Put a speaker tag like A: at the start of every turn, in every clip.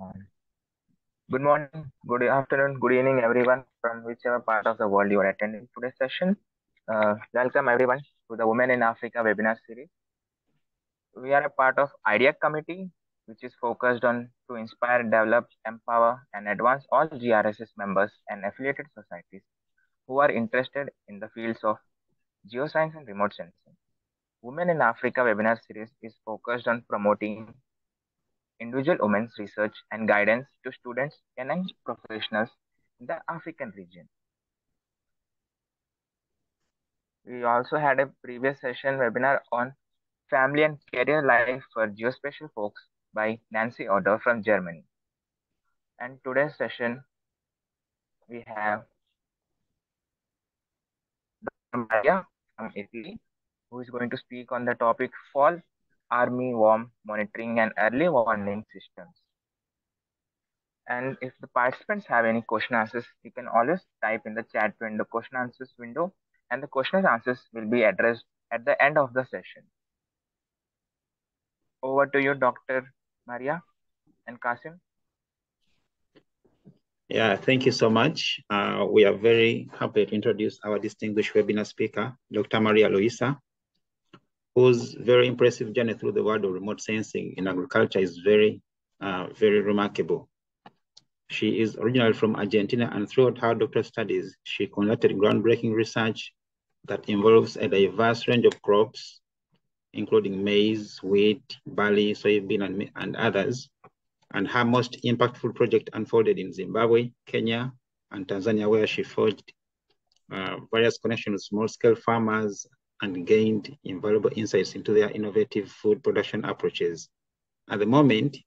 A: Good morning, good afternoon, good evening, everyone from whichever part of the world you are attending today's session. Uh, welcome everyone to the Women in Africa webinar series. We are a part of IDEA committee, which is focused on to inspire, develop, empower, and advance all GRSS members and affiliated societies who are interested in the fields of geoscience and remote sensing. Women in Africa webinar series is focused on promoting individual women's research and guidance to students and professionals in the African region. We also had a previous session webinar on family and career life for geospatial folks by Nancy Oder from Germany. And today's session, we have. Maria from Italy, who is going to speak on the topic fall army worm monitoring and early warning systems. And if the participants have any question answers, you can always type in the chat window, question answers window and the question answers will be addressed at the end of the session. Over to you, Dr. Maria and Kasim.
B: Yeah, thank you so much. Uh, we are very happy to introduce our distinguished webinar speaker, Dr. Maria Luisa, whose very impressive journey through the world of remote sensing in agriculture is very, uh, very remarkable. She is originally from Argentina and throughout her doctoral studies, she conducted groundbreaking research that involves a diverse range of crops, including maize, wheat, barley, soybean, and, and others, and her most impactful project unfolded in Zimbabwe, Kenya, and Tanzania, where she forged uh, various connections with small-scale farmers and gained invaluable insights into their innovative food production approaches. At the moment,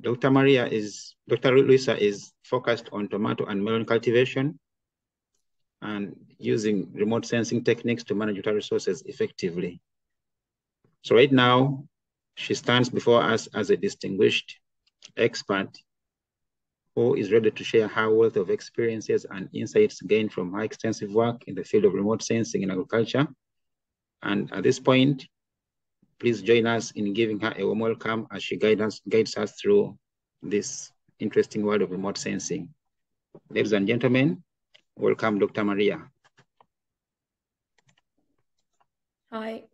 B: Dr. Maria is, Dr. Luisa is focused on tomato and melon cultivation and using remote sensing techniques to manage water resources effectively. So right now, she stands before us as a distinguished expert who is ready to share her wealth of experiences and insights gained from her extensive work in the field of remote sensing in agriculture. And at this point, please join us in giving her a warm welcome as she guides us, guides us through this interesting world of remote sensing. Ladies and gentlemen, welcome Dr. Maria.
C: Hi,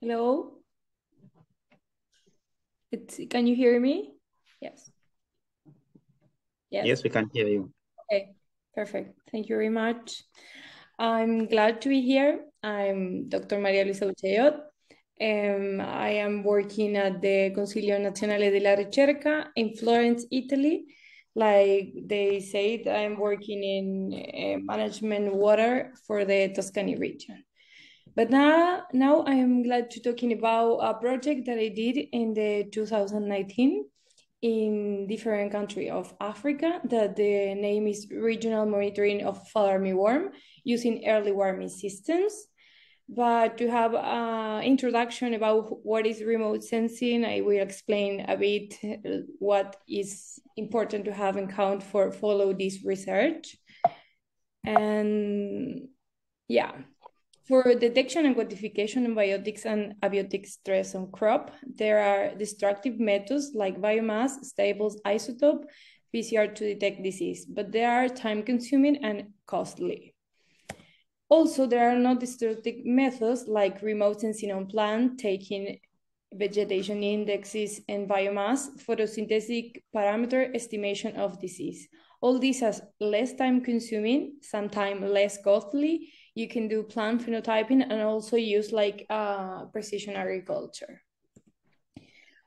C: hello. It's, can you hear me? Yes.
B: Yes. Yes, we can hear you.
C: Okay, perfect. Thank you very much. I'm glad to be here. I'm Dr. María Luisa Buchaillot. Um, I am working at the Consiglio Nazionale della Ricerca in Florence, Italy. Like they said, I'm working in uh, management water for the Tuscany region. But now, now I am glad to talking about a project that I did in the 2019 in different country of Africa that the name is Regional Monitoring of Fall Armyworm using early warning systems. But to have an introduction about what is remote sensing, I will explain a bit uh, what is important to have in count for follow this research. And yeah, for detection and quantification of biotics and abiotic stress on crop, there are destructive methods like biomass, stables, isotope, PCR to detect disease, but they are time consuming and costly. Also, there are no destructive methods like remote sensing on plant, taking vegetation indexes and biomass, photosynthetic parameter estimation of disease. All these are less time consuming, sometimes less costly, you can do plant phenotyping and also use like uh, precision agriculture.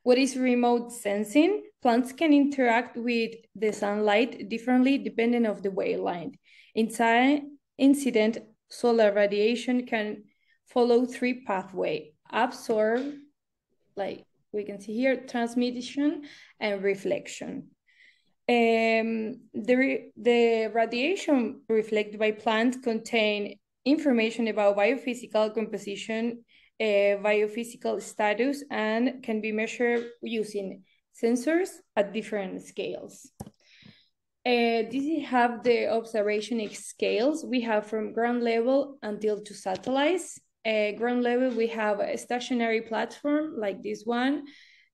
C: What is remote sensing? Plants can interact with the sunlight differently depending of the wavelength. Inside incident, solar radiation can follow three pathway, absorb, like we can see here, transmission and reflection. Um, the, the radiation reflected by plants contain information about biophysical composition, uh, biophysical status, and can be measured using sensors at different scales. Uh, this have the observation scales we have from ground level until to satellites. Uh, ground level, we have a stationary platform like this one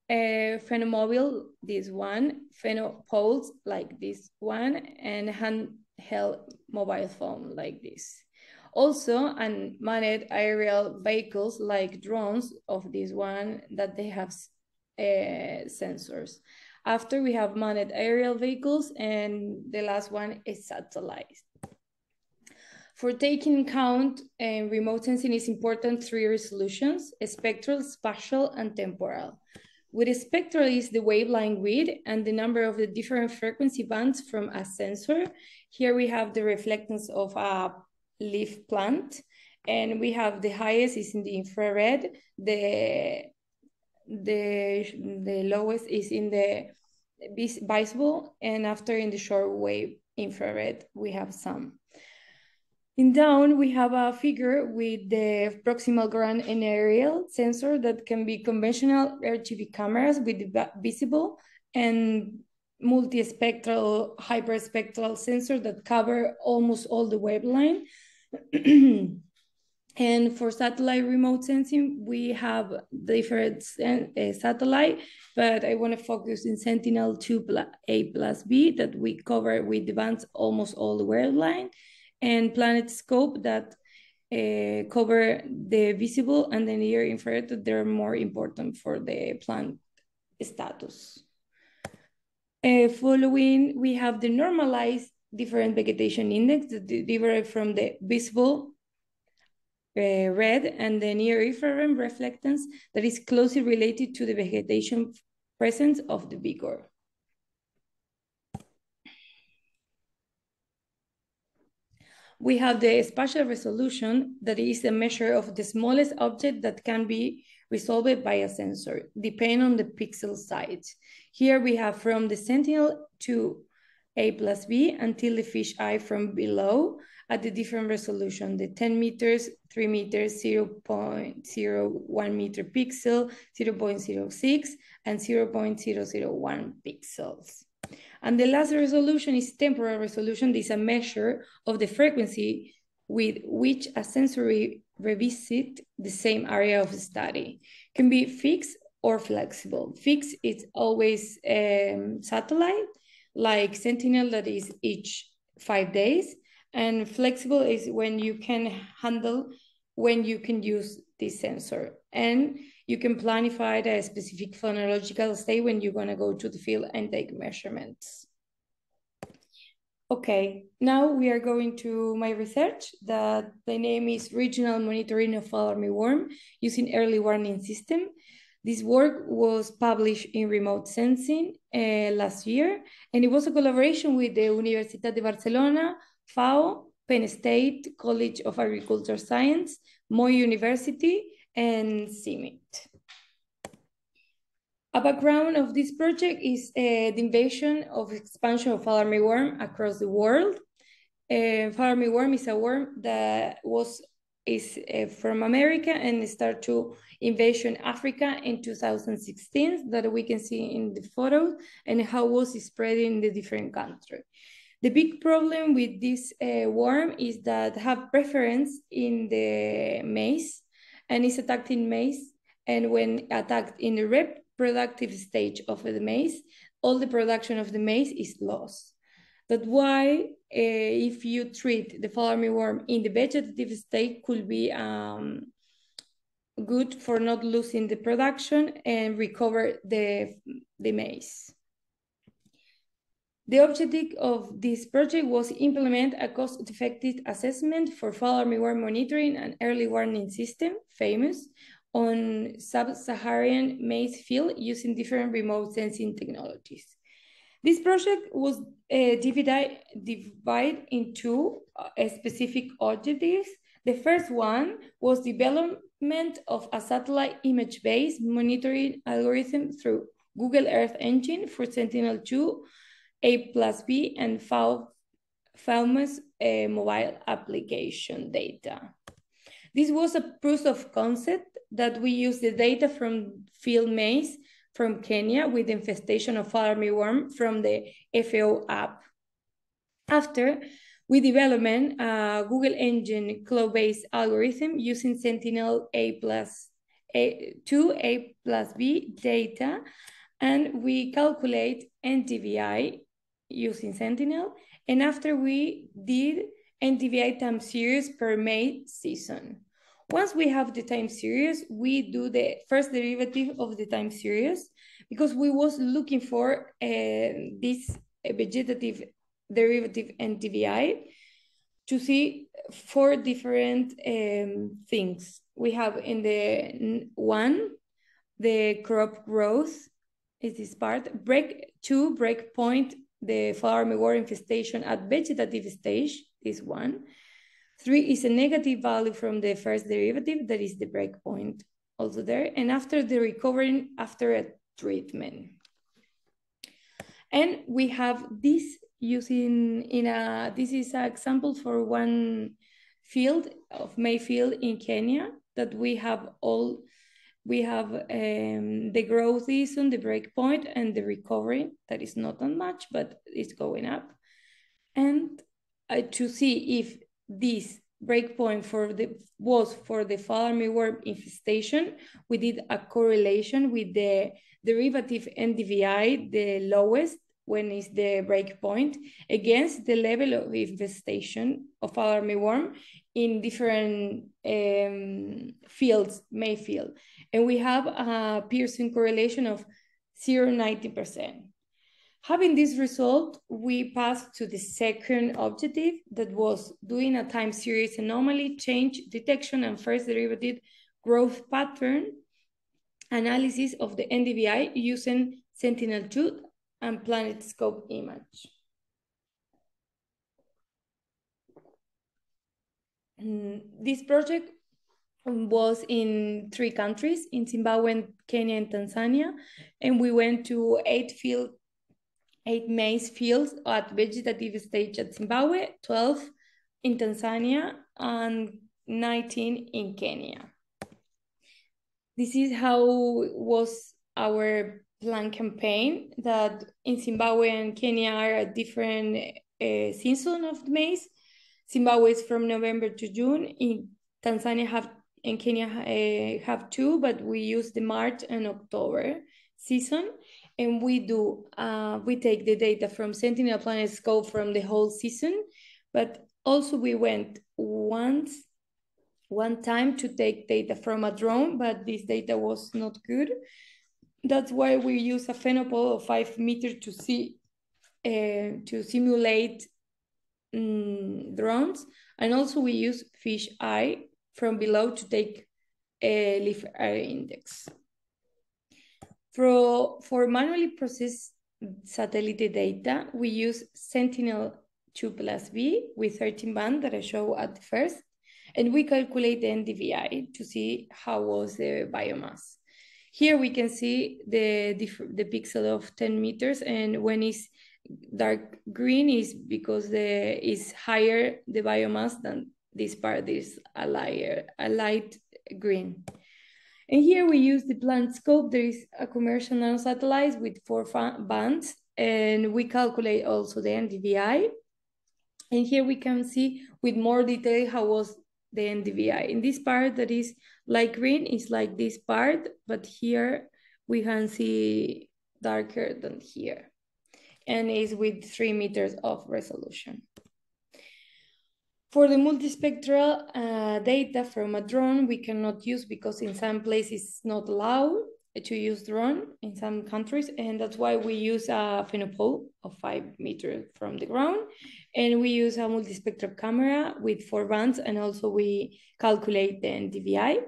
C: uh, Phenomobile, this one, Phenopoles, like this one, and handheld mobile phone, like this. Also, unmanned aerial vehicles like drones of this one that they have uh, sensors. After we have manned aerial vehicles and the last one is satellites. For taking count and uh, remote sensing is important three resolutions, spectral, spatial, and temporal. With spectral is the wavelength width and the number of the different frequency bands from a sensor. Here we have the reflectance of a leaf plant and we have the highest is in the infrared, the the the lowest is in the visible and after in the short wave infrared we have some. In down we have a figure with the proximal ground and aerial sensor that can be conventional RGB cameras with visible and multispectral hyperspectral sensor that cover almost all the wavelength And for satellite remote sensing, we have different uh, satellite, but I want to focus in Sentinel-2 A plus B that we cover with bands almost all the world line, and PlanetScope that uh, cover the visible and the near infrared that they're more important for the plant status. Uh, following, we have the normalized different vegetation index that from the visible uh, red and the near infrared reflectance that is closely related to the vegetation presence of the vigor. We have the spatial resolution that is a measure of the smallest object that can be resolved by a sensor, depending on the pixel size. Here we have from the sentinel to A plus B until the fish eye from below at the different resolution, the 10 meters, 3 meters, 0 0.01 meter pixel, 0 0.06, and 0 0.001 pixels. And the last resolution is temporal resolution. This is a measure of the frequency with which a sensory revisit the same area of study. Can be fixed or flexible. Fixed is always um, satellite, like Sentinel that is each five days. And flexible is when you can handle, when you can use this sensor. And you can planify a specific phenological state when you're gonna go to the field and take measurements. Okay, now we are going to my research that the name is Regional Monitoring of Fall Armyworm using Early Warning System. This work was published in Remote Sensing uh, last year, and it was a collaboration with the Universitat de Barcelona, FAO, Penn State College of Agriculture Science, Moi University, and CIMMYT. A background of this project is uh, the invasion of expansion of fall armyworm across the world. Uh, armyworm is a worm that was is uh, from America and start to invasion Africa in 2016 that we can see in the photo and how was it spreading in the different countries. The big problem with this uh, worm is that have preference in the maize and is attacked in maize. And when attacked in the reproductive stage of the maize, all the production of the maize is lost. That's why uh, if you treat the fall armyworm in the vegetative state could be um, good for not losing the production and recover the, the maize. The objective of this project was implement a cost-effective assessment for fall armyworm monitoring and early warning system, FAMEWS, on sub-Saharan maize field using different remote sensing technologies. This project was uh, divided, divided into uh, specific objectives. The first one was development of a satellite image-based monitoring algorithm through Google Earth Engine for Sentinel-2 a plus B, and FAMEWS uh, mobile application data. This was a proof of concept that we use the data from field maize from Kenya with infestation of armyworm from the FAO app. After, we developed a uh, Google Engine cloud-based algorithm using Sentinel A plus A, two A plus B data, and we calculate NDVI using Sentinel. And after we did NDVI time series per May season. Once we have the time series, we do the first derivative of the time series because we was looking for uh, this vegetative derivative NDVI to see four different um, things. We have in the one, the crop growth is this part, break two, break point, the flower armyworm infestation at vegetative stage, this one. Three is a negative value from the first derivative, that is the breakpoint also there. And after the recovering after a treatment. And we have this using in a, this is an example for one field of Mayfield in Kenya that we have all, we have um, the growth is on the breakpoint and the recovery that is not that much, but it's going up. And uh, to see if this breakpoint for the was for the fall armyworm infestation, we did a correlation with the derivative NDVI, the lowest when is the breakpoint, against the level of infestation of armyworm in different um, fields, Mayfield. And we have a Pearson correlation of 0.90%. Having this result, we passed to the second objective that was doing a time series anomaly change detection and first derivative growth pattern analysis of the NDVI using Sentinel-2 and PlanetScope image. This project was in three countries, in Zimbabwe, Kenya, and Tanzania. And we went to eight field eight maize fields at vegetative stage at Zimbabwe, 12 in Tanzania, and 19 in Kenya. This is how was our plan campaign that in Zimbabwe and Kenya are a different uh, season of maize. Zimbabwe is from November to June. In Tanzania have and Kenya uh, have two, but we use the March and October season and we do uh, we take the data from sentinel PlanetScope from the whole season. But also we went once one time to take data from a drone but this data was not good. That's why we use a phenopole of five meters to see uh, to simulate um, drones. And also we use fish eye from below to take a leaf area index for, for manually processed satellite data, we use Sentinel-2 plus B with 13 band that I show at first, and we calculate the NDVI to see how was the biomass. Here we can see the, the pixel of 10 meters, and when it's dark green is because the is higher the biomass than this part is a lighter, a light green. And here we use the PlanetScope. There is a commercial nanosatellite with four bands, and we calculate also the NDVI. And here we can see with more detail how was the NDVI. In this part that is light green is like this part, but here we can see darker than here. And is with three meters of resolution. For the multispectral uh, data from a drone, we cannot use because in some places it's not allowed to use drone in some countries. And that's why we use a phenopole of five meters from the ground. And we use a multispectral camera with four bands and also we calculate the NDVI.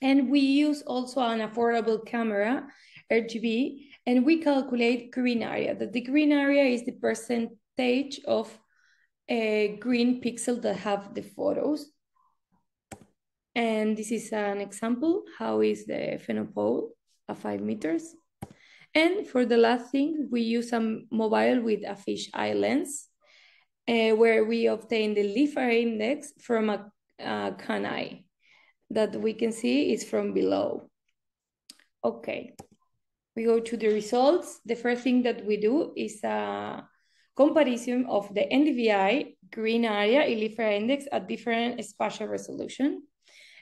C: And we use also an affordable camera, RGB, and we calculate green area. That the green area is the percentage of a green pixel that have the photos. And this is an example, how is the phenopole at five meters. And for the last thing, we use a mobile with a fish eye lens, uh, where we obtain the leaf area index from a, a that we can see is from below. Okay, we go to the results. The first thing that we do is a comparison of the NDVI green area area index at different spatial resolution.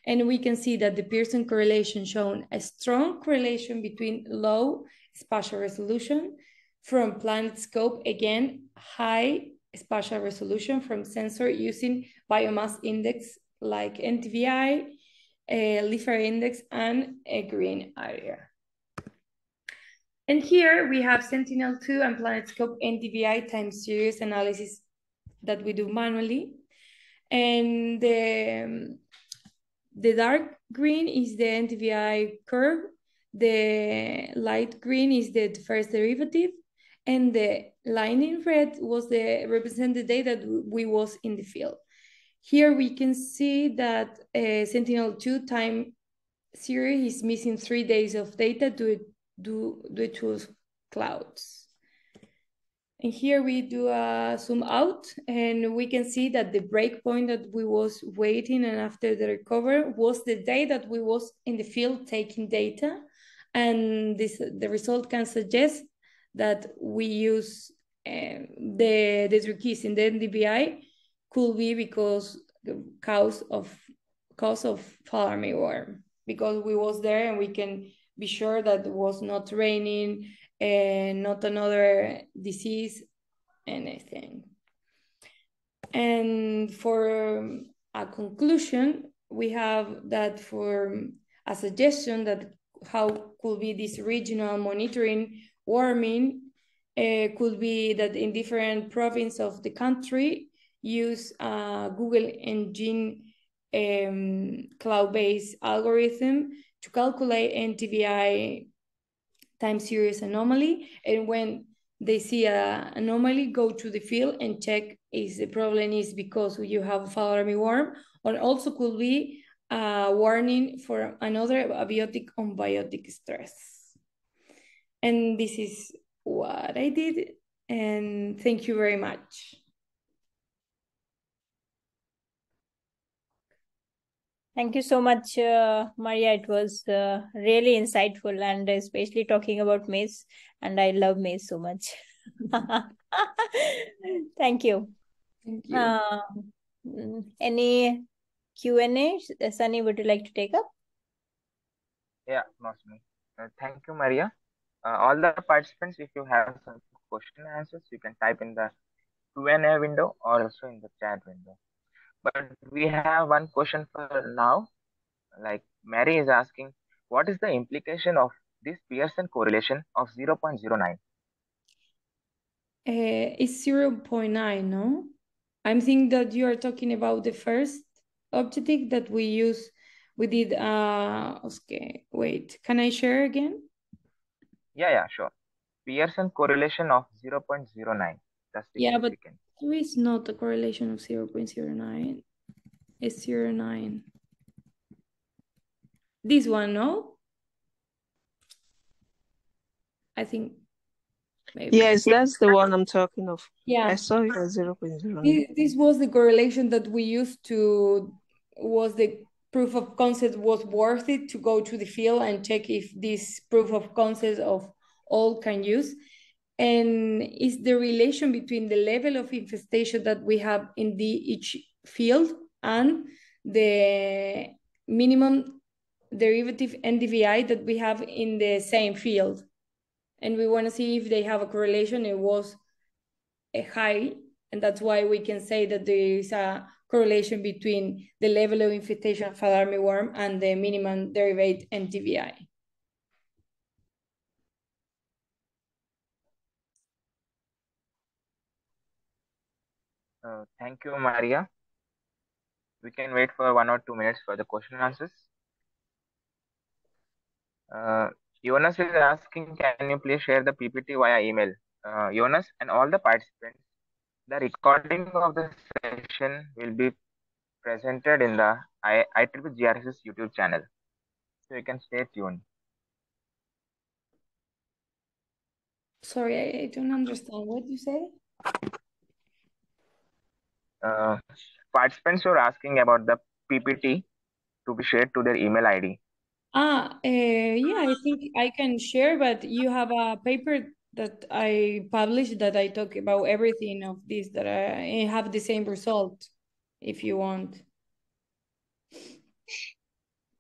C: And we can see that the Pearson correlation shown a strong correlation between low spatial resolution from PlanetScope, again, high spatial resolution from sensor using biomass index like NDVI, a leaf area index, and a green area. And here we have Sentinel-2 and PlanetScope NDVI time series analysis that we do manually. And the, the dark green is the NDVI curve. The light green is the first derivative. And the line in red was the represent the data that we was in the field. Here we can see that uh, Sentinel-2 time series is missing three days of data due, due, due to clouds. And here we do a zoom out and we can see that the breakpoint that we was waiting and after the recover was the day that we was in the field taking data. And this the result can suggest that we use uh, the, the keys in the NDVI could be because the cause of cause of fall armyworm because we was there and we can be sure that it was not raining and not another disease anything. And for a conclusion we have that for a suggestion that how could be this regional monitoring warming uh, could be that in different provinces of the country use a Google Engine um, cloud-based algorithm to calculate NDVI time series anomaly. And when they see a anomaly, go to the field and check if the problem is because you have a fall armyworm, or also could be a warning for another abiotic on biotic stress. And this is what I did. And thank you very much.
D: Thank you so much, uh, Maria. It was uh, really insightful and especially talking about maize. And I love maize so much. Thank you.
C: Thank you.
D: Uh, any Q&A? Sunny, would you like to take up?
A: Yeah, mostly. Uh, thank you, Maria. Uh, all the participants, if you have some question answers, you can type in the Q&A window or also in the chat window. But we have one question for now. Like Mary is asking, what is the implication of this Pearson correlation of 0.09? Uh,
C: it's 0.9, no? I'm thinking that you are talking about the first objective that we use. We did, uh, okay, wait, can I share again?
A: Yeah, yeah, sure. Pearson correlation of 0.09. That's
C: yeah, but there is not a correlation of 0 0.09. It's 0.9. This one, no? I think
E: maybe. Yes, that's the one I'm talking of.
C: Yeah.
E: I saw it as 0 0.09.
C: This, this was the correlation that we used to, was the proof of concept was worth it to go to the field and check if this proof of concept of all can use and is the relation between the level of infestation that we have in the each field and the minimum derivative NDVI that we have in the same field. And we want to see if they have a correlation. It was a high, and that's why we can say that there is a correlation between the level of infestation of fall armyworm and the minimum derivative NDVI.
A: Thank you, Maria. We can wait for one or two minutes for the question answers. Uh, Jonas is asking, can you please share the PPT via email? Uh, Jonas and all the participants, the recording of the session will be presented in the I IEEE GRSS YouTube channel. So you can stay tuned.
C: Sorry, I, I don't understand what you say
A: uh, participants were asking about the PPT to be shared to their email ID.
C: Ah, uh, yeah, I think I can share, but you have a paper that I published that I talk about everything of this that I have the same result if you want.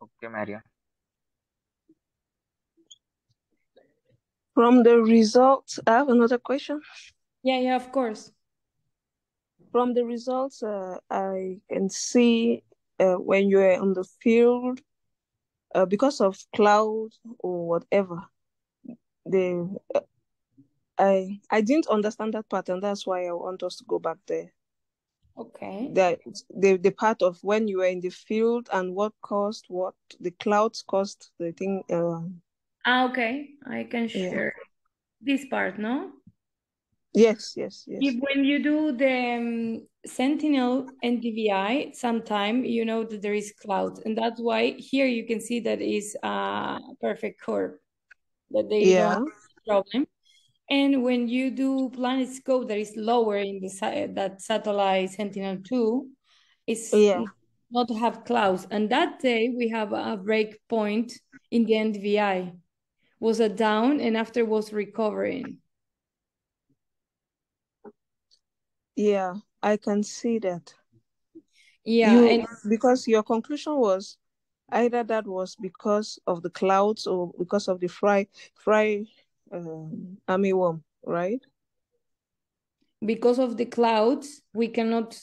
A: Okay, Maria.
E: From the results, I have another question.
C: Yeah, yeah, of course.
E: From the results, uh, I can see uh, when you're on the field, uh, because of cloud or whatever, the uh, I I didn't understand that part, and that's why I want us to go back there.
C: Okay.
E: The the the part of when you were in the field and what caused what the clouds caused the thing. Uh,
C: ah, okay. I can share yeah. this part, no?
E: Yes, yes, yes.
C: If when you do the um, Sentinel NDVI, sometime you know that there is clouds, and that's why here you can see that is a perfect curve that they yeah. don't problem. And when you do PlanetScope that is lower in the that satellite Sentinel two, is
E: yeah.
C: not to have clouds. And that day we have a break point in the NDVI, was a down and after was recovering.
E: Yeah, I can see that.
C: Yeah,
E: you,
C: and
E: because your conclusion was either that was because of the clouds or because of the fry fry um, armyworm, right?
C: Because of the clouds, we cannot.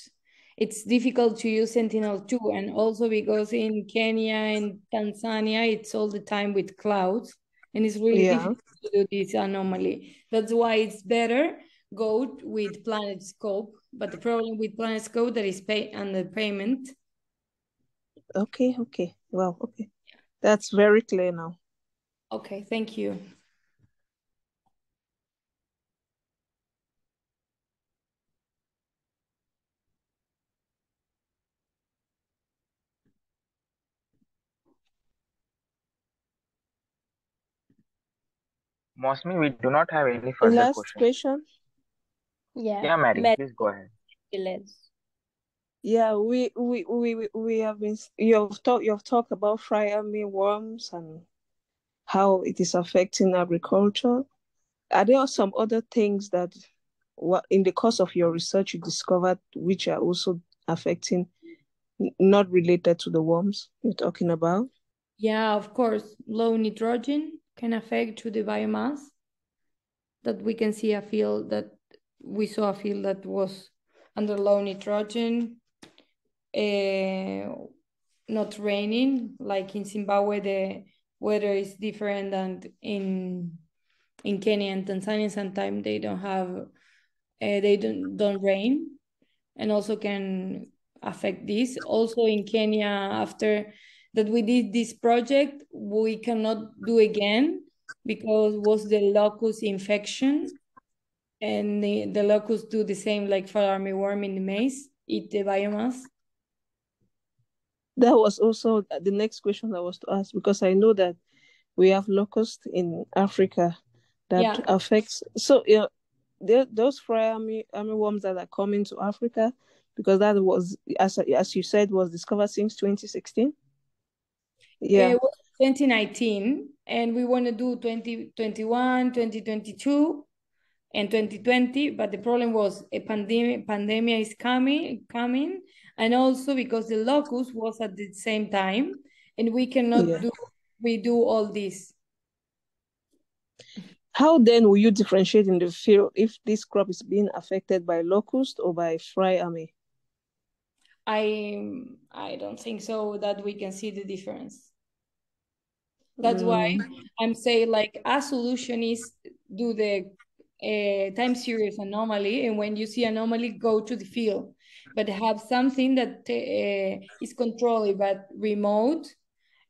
C: It's difficult to use Sentinel-2, and also because in Kenya and Tanzania, it's all the time with clouds, and it's really yeah. difficult to do this anomaly. That's why it's better go with PlanetScope, but the problem with PlanetScope that is pay and the payment.
E: Okay, okay. Well, okay. That's very clear now.
C: Okay, thank you.
A: Mostly, we do not have any further
E: Last
A: questions.
E: question.
D: Yeah.
A: Yeah, Mary,
D: Mary,
A: please go ahead.
D: let's.
E: Yeah, we we we we- we have been you've talked you've talked about fry army worms and how it is affecting agriculture. Are there some other things that what in the course of your research you discovered which are also affecting not related to the worms you're talking about?
C: Yeah, of course, low nitrogen can affect to the biomass. That we can see a field that we saw a field that was under low nitrogen, uh, not raining. Like in Zimbabwe, the weather is different than in in Kenya and Tanzania. Sometimes they don't have, uh, they don't don't rain, and also can affect this. Also in Kenya, after that we did this project, we cannot do again because was the locust infection and the, the locusts do the same like for armyworm in the maize, eat the biomass.
E: That was also the next question I was to ask because I know that we have locusts in Africa that
C: Yeah.
E: affects. So yeah, there, those fry army armyworms that are coming to Africa because that was as as you said was discovered since 2016. Yeah.
C: It was 2019 and we want to do 2021, 2022 and 2020, but the problem was a pandemic pandemic is coming coming and also because the locust was at the same time and we cannot
E: Yeah.
C: do we do all this.
E: How then will you differentiate in the field if this crop is being affected by locust or by fry army?
C: I I don't think so that we can see the difference. That's why
E: Mm,
C: I'm saying like a solution is do the uh, time series anomaly, and when you see anomaly, go to the field, but have something that uh, is controlled but remote,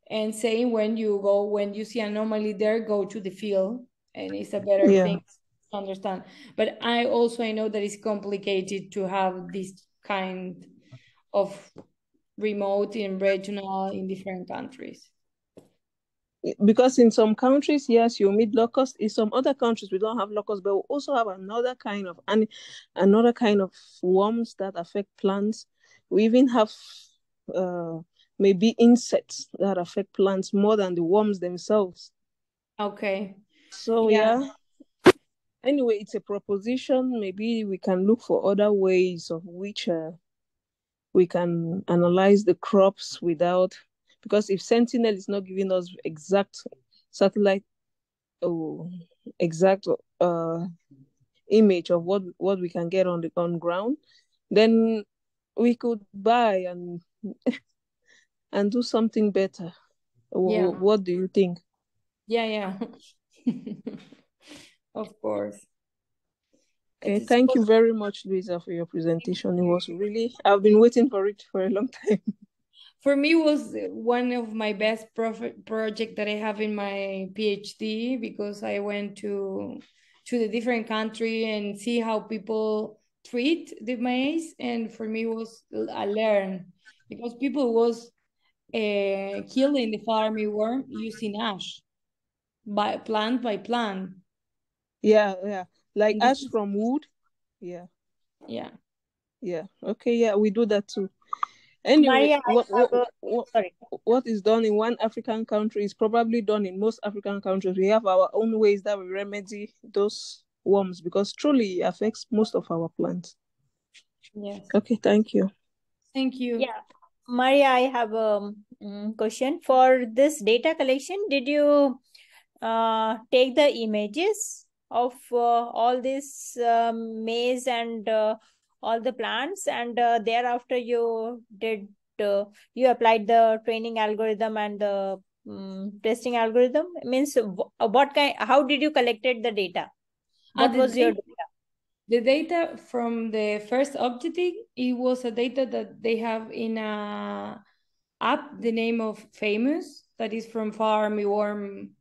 C: and saying when you go when you see anomaly there, go to the field, and it's a better
E: yeah.
C: thing to understand. But I also I know that it's complicated to have this kind of remote and regional in different countries.
E: Because in some countries, yes, you meet locusts. In some other countries, we don't have locusts, but we also have another kind of and another kind of worms that affect plants. We even have uh, maybe insects that affect plants more than the worms themselves.
C: Okay.
E: So
C: Yeah.
E: yeah. Anyway, it's a proposition. Maybe we can look for other ways of which uh, we can analyze the crops without because if Sentinel is not giving us exact satellite oh, exact uh image of what what we can get on the on ground, then we could buy and and do something better.
C: Yeah.
E: What do you think?
C: Yeah, yeah. of course.
E: Okay, thank you very much, Luisa, for your presentation. It was really, I've been waiting for it for a long time.
C: For me, was one of my best project that I have in my PhD because I went to to the different country and see how people treat the maize, and for me was a learn because people was uh, killing the fall armyworm using ash by plant by plant.
E: Yeah, yeah, like ash from wood. Yeah.
C: Yeah.
E: Yeah. Okay. Yeah, we do that too. Anyway, Maria, what, what, what, sorry. what is done in one African country is probably done in most African countries. We have our own ways that we remedy those worms because truly it affects most of our plants.
C: Yes.
E: Okay, thank you.
C: Thank you.
D: Yeah. Maria, I have a um, question. For this data collection, did you uh, take the images of uh, all this um, maize and uh, all the plants and uh, thereafter you did uh, you applied the training algorithm and the um, testing algorithm. It means what kind how did you collected the data? What uh, the was your data?
C: the data from the first objective it was a data that they have in a app the name of FAMEWS that is from farm worm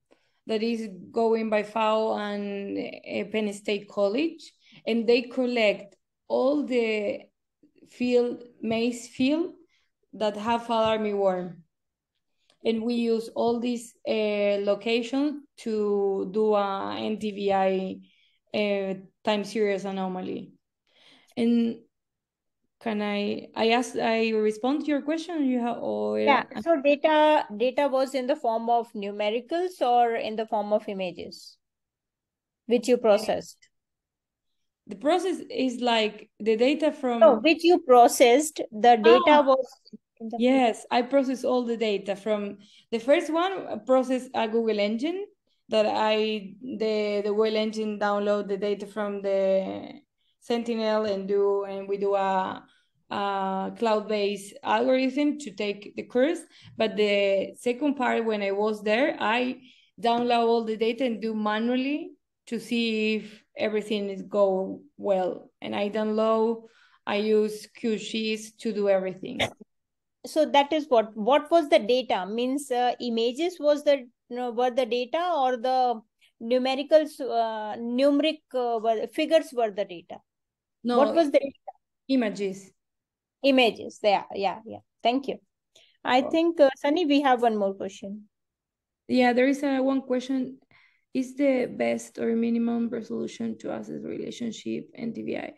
C: that is going by FAO and uh, Penn State College. And they collect all the field maize field that have fall armyworm and we use all these uh, locations to do a NDVI uh, time series anomaly. And can I I ask I respond to your question you have or
D: yeah so data data was in the form of numericals or in the form of images which you processed
C: the process is like the data from
D: no, which you processed the data oh. was
C: the yes i process all the data from the first one uh, process a google engine that i the the google engine download the data from the sentinel and do and we do a, a cloud-based algorithm to take the course but the second part when i was there i download all the data and do manually to see if everything is go well. And I download, I use QGIS to do everything.
D: So that is what what was the data? Means uh, images was the you know, were the data or the numericals uh, numeric uh, were, figures were the data? No. What was the data?
C: Images.
D: Images. Yeah, yeah, yeah. Thank you. I oh. think uh, Sunny, we have one more question.
C: Yeah, there is a one question is the best or minimum resolution to assess relationship and NDVI?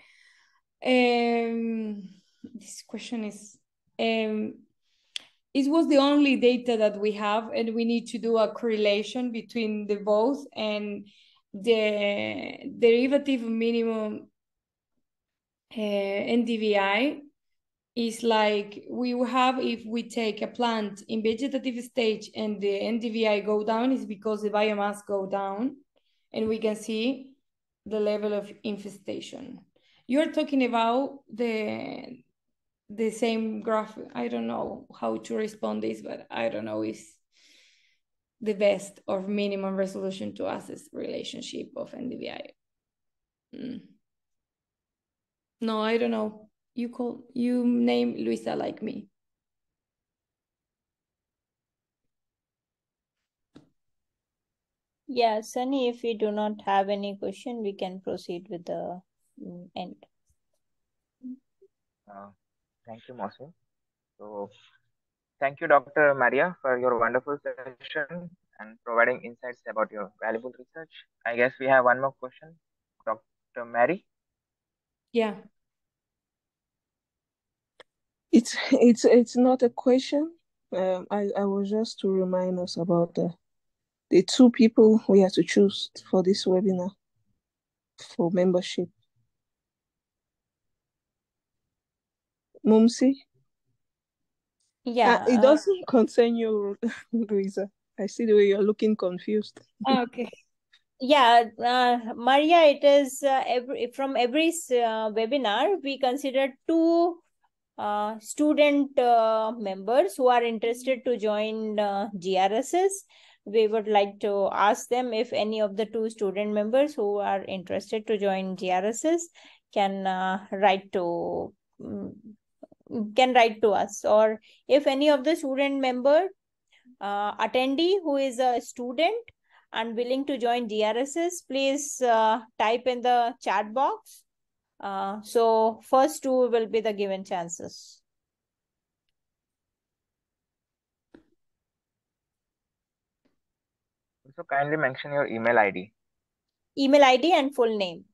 C: Um, this question is, um, it was the only data that we have and we need to do a correlation between the both and the derivative minimum uh, NDVI is like we have if we take a plant in vegetative stage and the NDVI go down is because the biomass go down and we can see the level of infestation. You're talking about the the same graph. I don't know how to respond this, but I don't know is the best or minimum resolution to assess relationship of NDVI. Mm. No, I don't know you call you name Luisa like me.
D: Yeah, Sunny, if we do not have any question, we can proceed with the mm, end.
A: Uh, thank you, Mosin. So, thank you, Dr. Maria, for your wonderful session and providing insights about your valuable research. I guess we have one more question. Dr. Mary?
C: Yeah
E: it's it's it's not a question. Um, I I was just to remind us about the the two people we have to choose for this webinar for membership. Mumsy.
D: Yeah.
E: Uh, it
D: uh,
E: doesn't concern you, Louisa. I see the way you're looking confused.
C: Okay.
D: Yeah, uh, Maria, it is uh, every from every uh, webinar we consider two uh, student uh, members who are interested to join uh, GRSS. We would like to ask them if any of the two student members who are interested to join GRSS can uh, write to um, can write to us, or if any of the student member uh, attendee who is a student and willing to join GRSS, please type in the chat box. Uh, so first two will be the given chances.
A: Also, kindly mention your email ID.
D: Email ID and full name.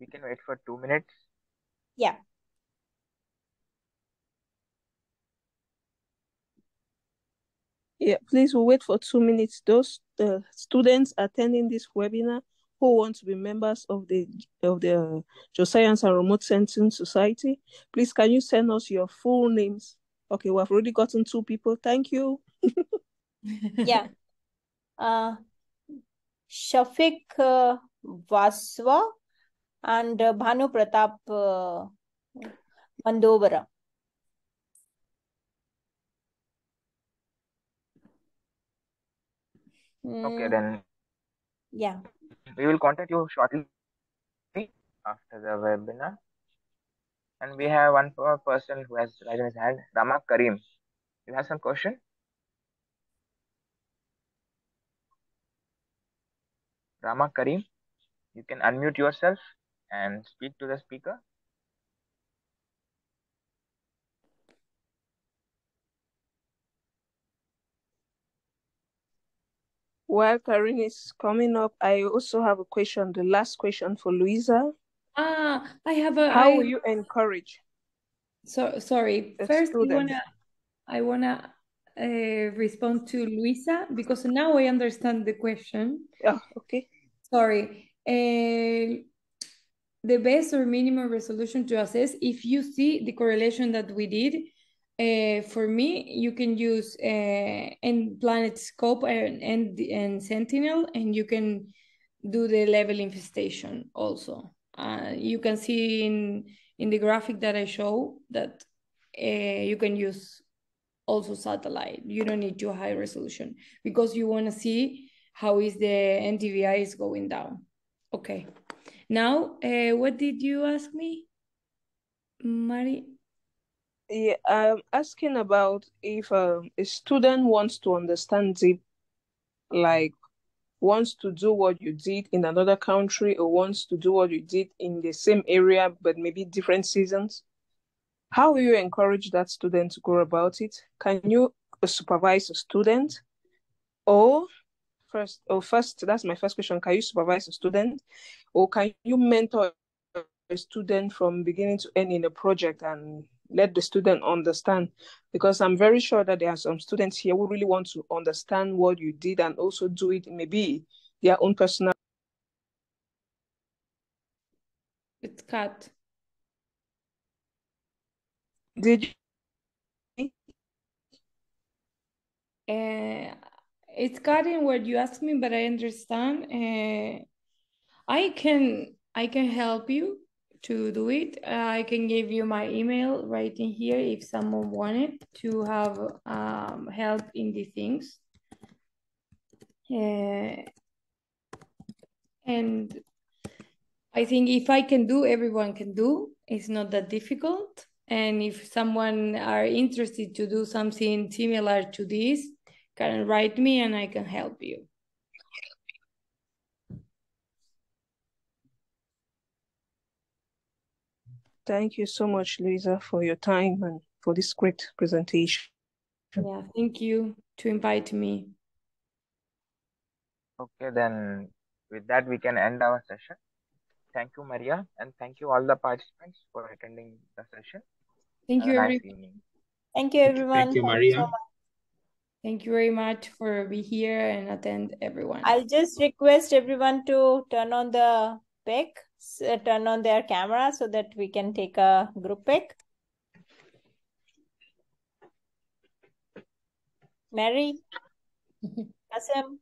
A: We can wait for two minutes.
D: Yeah.
E: Yeah, please we'll wait for two minutes. Those uh, students attending this webinar who want to be members of the of the Geoscience and Remote Sensing Society, please can you send us your full names? Okay, we have already gotten two people. Thank you.
D: yeah. Uh, Shafiq uh, Vaswa and uh, Bhanu Pratap uh, Mandovara.
A: Okay,
D: Mm,
A: then
D: yeah.
A: we will contact you shortly after the webinar. And we have one person who has raised his hand, Rama Karim. You have some question? Rama Karim, you can unmute yourself and speak to the speaker.
E: While Karen is coming up, I also have a question. The last question for Luisa.
C: Ah, I have a.
E: How
C: I-
E: will you encourage
C: So sorry.
E: the
C: First, I wanna I wanna uh, respond to Luisa because now I understand the question.
E: Yeah, okay.
C: Sorry. Uh, the best or minimum resolution to assess if you see the correlation that we did. Uh, for me, you can use uh, and Planet Scope and, and and Sentinel, and you can do the level infestation also. Uh, you can see in in the graphic that I show that uh, you can use also satellite. You don't need to high resolution because you want to see how is the NDVI is going down. Okay. Now, uh, what did you ask me, Mari?
E: Yeah, I'm asking about if um, a student wants to understand ZIP, like wants to do what you did in another country or wants to do what you did in the same area but maybe different seasons. How will you encourage that student to go about it? Can you supervise a student? Or first, or first, that's my first question. Can you supervise a student? Or can you mentor a student from beginning to end in a project and let the student understand? Because I'm very sure that there are some students here who really want to understand what you did and also do it maybe their own personal.
C: It's cut.
E: Did you?
C: Uh, it's cutting what you asked me, but I understand. Uh, I can I can help you to do it. Uh, I can give you my email right in here if someone wanted to have um, help in these things. Uh, and I think if I can do, everyone can do. It's not that difficult. And if someone are interested to do something similar to this, can write me and I can help you.
E: Thank you so much, Lisa, for your time and for this great presentation.
C: Yeah, thank you to invite me.
A: Okay, then with that, we can end our session. Thank you, Maria, and thank you all the participants for attending the session.
C: Thank you,
A: a nice evening.
D: Thank you, everyone.
B: Thank you,
D: Thank
B: Maria.
D: so
C: thank you very much for be here and attend everyone.
D: I'll just request everyone to turn on the pic, uh, turn on their camera so that we can take a group pic. Mary? Kasim?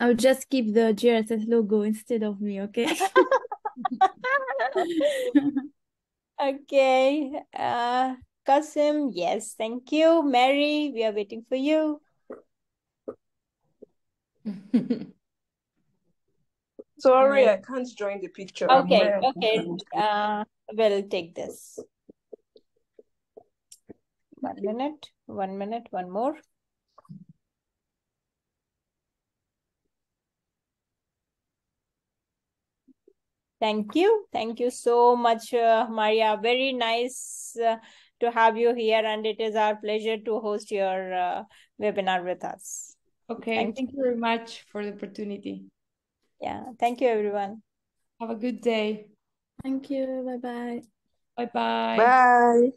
F: I'll just keep the GRSS logo instead of me, okay?
D: okay. Uh, Kasim, yes, thank you. Mary, we are waiting for you.
E: Sorry, I can't join the picture.
D: Okay, okay. Uh, we'll take this. One minute, one minute, one more. Thank you. Thank you so much, uh, Maria. Very nice uh, to have you here, and it is our pleasure to host your uh, webinar with us.
C: Okay,
D: Thank
C: thank you very much for the opportunity.
D: Yeah, thank you, everyone.
C: Have a good day.
F: Thank you. Bye bye.
C: Bye bye.
E: Bye.